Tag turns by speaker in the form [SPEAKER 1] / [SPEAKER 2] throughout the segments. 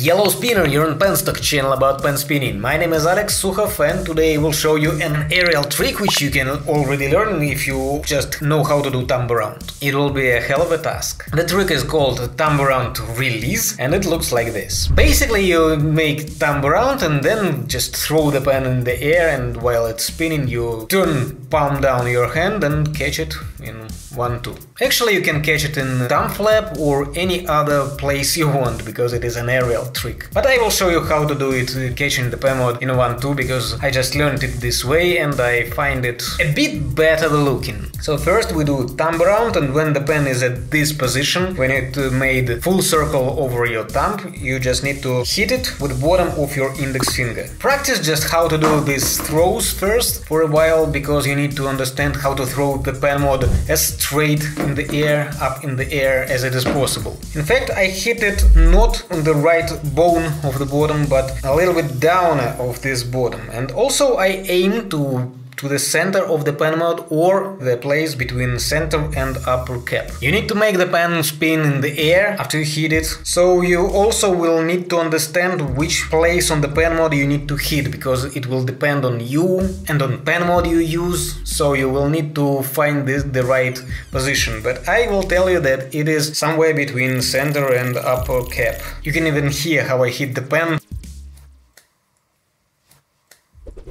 [SPEAKER 1] Yellow Spinner, you're on Penstock channel about pen spinning. My name is Alex Suhov and today I will show you an aerial trick which you can already learn if you just know how to do thumb around. It will be a hell of a task. The trick is called thumb around release and it looks like this. Basically you make thumb around and then just throw the pen in the air and while it's spinning you turn palm down your hand and catch it in 1 2. Actually you can catch it in thumb flap or any other place you want because it is an aerial trick. But I will show you how to do it uh, catching the pen mod in 1-2 because I just learned it this way and I find it a bit better looking. So first we do thumb around and when the pen is at this position, when it uh, made full circle over your thumb, you just need to hit it with bottom of your index finger. Practice just how to do these throws first for a while because you need to understand how to throw the pen mod as straight in the air, up in the air as it is possible. In fact, I hit it not on the right bone of the bottom, but a little bit down of this bottom. And also I aim to to the center of the pen mod or the place between center and upper cap. You need to make the pen spin in the air after you hit it, so you also will need to understand which place on the pen mod you need to hit, because it will depend on you and on pen mod you use, so you will need to find this, the right position. But I will tell you that it is somewhere between center and upper cap. You can even hear how I hit the pen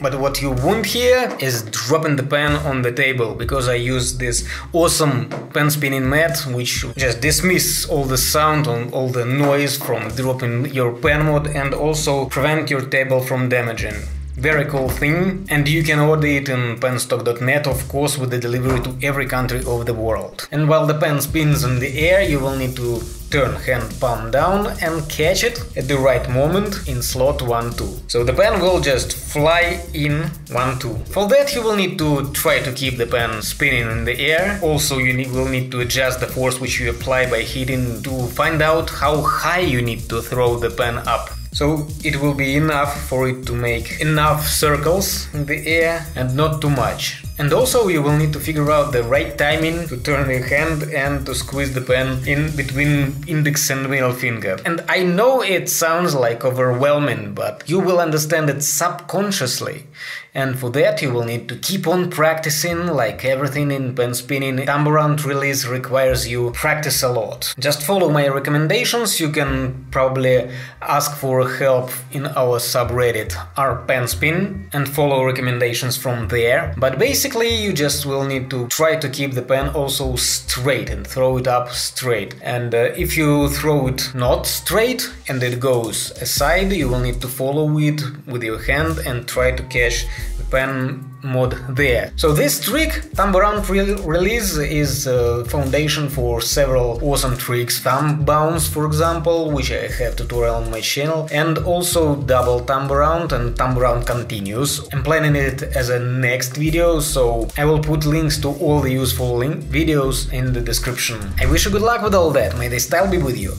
[SPEAKER 1] but what you won't hear is dropping the pen on the table, because I use this awesome pen spinning mat, which just dismiss all the sound, and all the noise from dropping your pen mod and also prevent your table from damaging. Very cool thing, and you can order it in penstock.net, of course, with the delivery to every country of the world. And while the pen spins in the air, you will need to turn hand palm down and catch it at the right moment in slot 1-2. So the pen will just fly in 1-2. For that you will need to try to keep the pen spinning in the air. Also you need, will need to adjust the force which you apply by hitting to find out how high you need to throw the pen up. So it will be enough for it to make enough circles in the air and not too much. And also you will need to figure out the right timing to turn your hand and to squeeze the pen in between index and middle finger. And I know it sounds like overwhelming, but you will understand it subconsciously. And for that you will need to keep on practicing, like everything in pen spinning. Around release requires you practice a lot. Just follow my recommendations, you can probably ask for help in our subreddit r-pen-spin and follow recommendations from there. But basically Basically, you just will need to try to keep the pen also straight and throw it up straight. And uh, if you throw it not straight and it goes aside, you will need to follow it with your hand and try to catch the pen mod there. So this trick, thumb around re release, is a foundation for several awesome tricks. Thumb bounce, for example, which I have tutorial on my channel, and also double thumb around and thumb around continuous. I'm planning it as a next video, so I will put links to all the useful link videos in the description. I wish you good luck with all that, may the style be with you.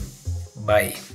[SPEAKER 1] Bye.